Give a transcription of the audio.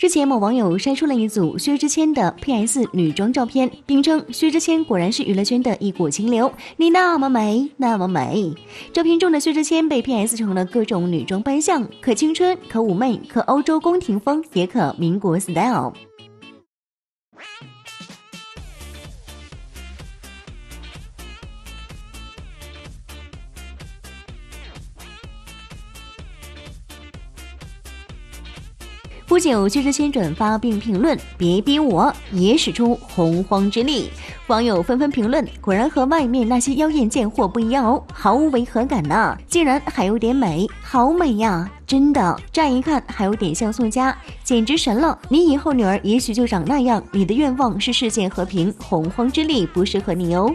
之前某网友晒出了一组薛之谦的 PS 女装照片，并称薛之谦果然是娱乐圈的一股清流，你那么美，那么美。照片中的薛之谦被 PS 成了各种女装扮相，可青春，可妩媚，可欧洲宫廷风，也可民国 style。不久，薛之谦转发并评论：“别逼我，也使出洪荒之力。”网友纷纷评论：“果然和外面那些妖艳贱货不一样哦，毫无违和感呐，竟然还有点美，好美呀！真的，乍一看还有点像宋佳，简直神了！你以后女儿也许就长那样。你的愿望是世界和平，洪荒之力不适合你哦。”